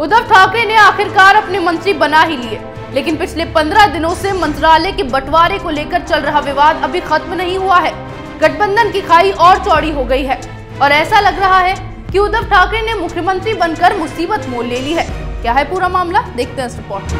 उद्धव ठाकरे ने आखिरकार अपने मंत्री बना ही लिए। लेकिन पिछले पंद्रह दिनों से मंत्रालय के बंटवारे को लेकर चल रहा विवाद अभी खत्म नहीं हुआ है। गठबंधन की खाई और चौड़ी हो गई है। और ऐसा लग रहा है कि उद्धव ठाकरे ने मुख्यमंत्री बनकर मुसीबत मोल ले ली है। क्या है पूरा मामला? देखते हैं इस रिपोर्ट।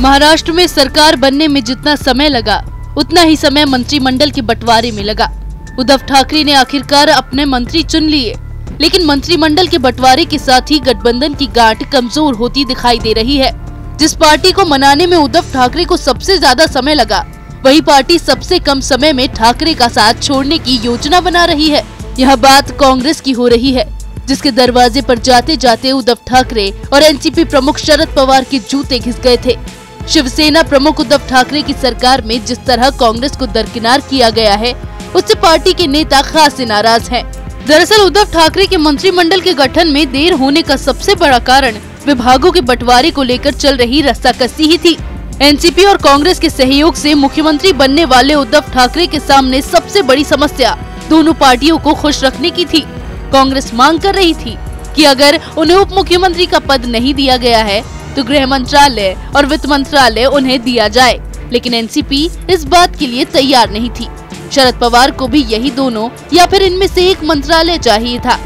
महाराष्ट्र में सरकार बनने में जितना समय लगा, उतना ही समय मंत्रिमंडल के बंटवारे में लगा। उद्धव ठाकरे ने आखिरकार अपने मंत्री चुन लिए। लेकिन मंत्रिमंडल के बंटवारे के साथ ही गठबंधन की गांठ कमज़ोर होती दिखाई दे रही है। जिस पार्टी को मनाने में उद्धव ठाकरे को सबसे ज़्यादा समय लगा, वही पार्टी सबसे कम समय में ठाकरे का साथ छोड़ने की योजना बना रही है। यह बात कांग्रेस की हो रही है, जिसके दरवाजे पर जाते जाते उद्धव ठाकरे और एनसीपी प्रमुख शरद पवार के जूते घिस गए थे। शिवसेना प्रमुख उद्धव ठाकरे की सरकार में जिस तरह कांग्रेस को दरकिनार किया गया है उससे पार्टी के नेता खासे नाराज़ हैं। दरअसल उद्धव ठाकरे के मंत्रिमंडल के गठन में देर होने का सबसे बड़ा कारण विभागों के बंटवारे को लेकर चल रही रस्साकसी ही थी। एनसीपी और कांग्रेस के सहयोग से मुख्यमंत्री बनने वाले उद्धव ठाकरे के सामने सबसे बड़ी समस्या दोनों पार्टियों को खुश रखने की थी। कांग्रेस मांग कर रही थी कि अगर उन्हें उप मुख्यमंत्री का पद नहीं दिया गया है तो गृह मंत्रालय और वित्त मंत्रालय उन्हें दिया जाए। लेकिन एनसीपी इस बात के लिए तैयार नहीं थी। शरद पवार को भी यही दोनों या फिर इनमें से एक मंत्रालय चाहिए था।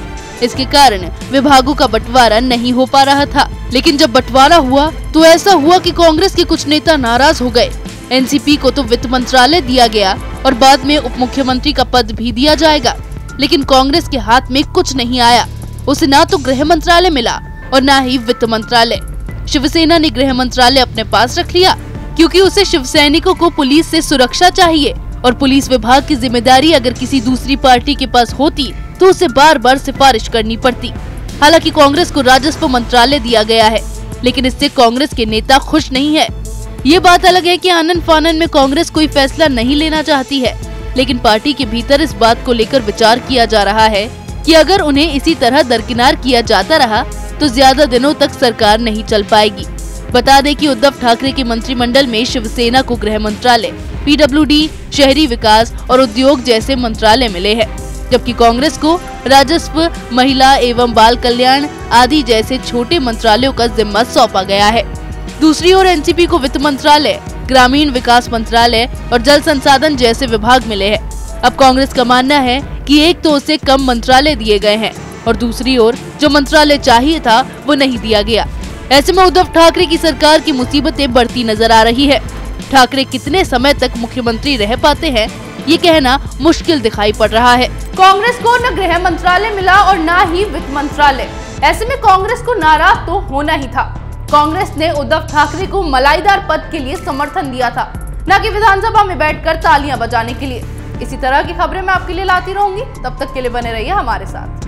इसके कारण विभागों का बंटवारा नहीं हो पा रहा था। लेकिन जब बंटवारा हुआ तो ऐसा हुआ कि कांग्रेस के कुछ नेता नाराज़ हो गए। एनसीपी को तो वित्त मंत्रालय दिया गया और बाद में उप मुख्यमंत्री का पद भी दिया जाएगा। लेकिन कांग्रेस के हाथ में कुछ नहीं आया। उसे ना तो गृह मंत्रालय मिला और न ही वित्त मंत्रालय। शिवसेना ने गृह मंत्रालय अपने पास रख लिया, क्योंकि उसे शिव सैनिकों को पुलिस से सुरक्षा चाहिए। और पुलिस विभाग की ज़िम्मेदारी अगर किसी दूसरी पार्टी के पास होती तो उसे बार बार सिफारिश करनी पड़ती। हालाँकि कांग्रेस को राजस्व मंत्रालय दिया गया है, लेकिन इससे कांग्रेस के नेता खुश नहीं है। ये बात अलग है कि आनंद फानन में कांग्रेस कोई फैसला नहीं लेना चाहती है, लेकिन पार्टी के भीतर इस बात को लेकर विचार किया जा रहा है कि अगर उन्हें इसी तरह दरकिनार किया जाता रहा तो ज़्यादा दिनों तक सरकार नहीं चल पाएगी। बता दें कि उद्धव ठाकरे के मंत्रिमंडल में शिवसेना को गृह मंत्रालय, पीडब्ल्यूडी, शहरी विकास और उद्योग जैसे मंत्रालय मिले हैं, जबकि कांग्रेस को राजस्व, महिला एवं बाल कल्याण आदि जैसे छोटे मंत्रालयों का जिम्मा सौंपा गया है। दूसरी ओर एनसीपी को वित्त मंत्रालय, ग्रामीण विकास मंत्रालय और जल संसाधन जैसे विभाग मिले हैं। अब कांग्रेस का मानना है कि एक तो उसे कम मंत्रालय दिए गए हैं और दूसरी ओर जो मंत्रालय चाहिए था, वो नहीं दिया गया। ऐसे में उद्धव ठाकरे की सरकार की मुसीबतें बढ़ती नज़र आ रही है। ठाकरे कितने समय तक मुख्यमंत्री रह पाते हैं, ये कहना मुश्किल दिखाई पड़ रहा है। कांग्रेस को न गृह मंत्रालय मिला और न ही वित्त मंत्रालय। ऐसे में कांग्रेस को नाराज़ तो होना ही था। कांग्रेस ने उद्धव ठाकरे को मलाईदार पद के लिए समर्थन दिया था, न कि विधानसभा में बैठकर तालियाँ बजाने के लिए। इसी तरह की खबरें मैं आपके लिए लाती रहूँगी। तब तक के लिए बने रहिए हमारे साथ।